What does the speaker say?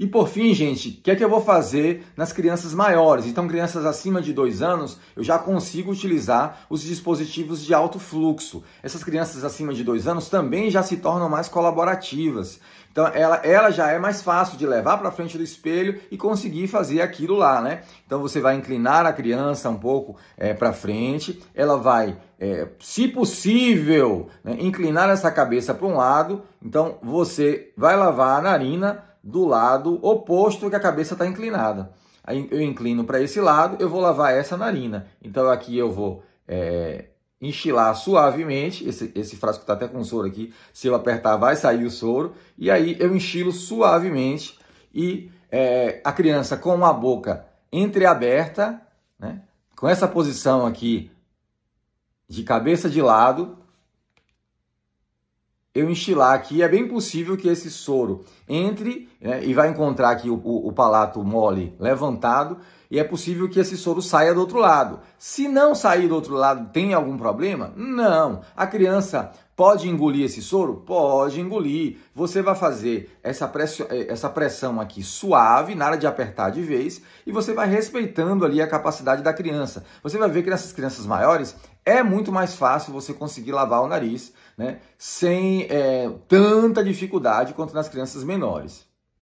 E por fim, gente, o que é que eu vou fazer nas crianças maiores? Então, crianças acima de dois anos, eu já consigo utilizar os dispositivos de alto fluxo. Essas crianças acima de dois anos também já se tornam mais colaborativas. Então, ela, ela já é mais fácil de levar para frente do espelho e conseguir fazer aquilo lá, né? Então, você vai inclinar a criança um pouco é, para frente, ela vai, é, se possível, né, inclinar essa cabeça para um lado. Então, você vai lavar a narina do lado oposto que a cabeça está inclinada. Aí eu inclino para esse lado, eu vou lavar essa narina. Então aqui eu vou é, enchilar suavemente, esse, esse frasco está até com soro aqui, se eu apertar vai sair o soro, e aí eu enchilo suavemente e é, a criança com a boca entreaberta, né, com essa posição aqui de cabeça de lado, eu enchilar aqui, é bem possível que esse soro entre né, e vai encontrar aqui o, o, o, palato mole levantado e é possível que esse soro saia do outro lado. Se não sair do outro lado, tem algum problema? Não. A criança pode engolir esse soro? Pode engolir. Você vai fazer essa pressão, essa pressão aqui suave, nada de apertar de vez, e você vai respeitando ali a capacidade da criança. Você vai ver que nessas crianças maiores é muito mais fácil você conseguir lavar o nariz né, sem é, tanta dificuldade quanto nas crianças menores.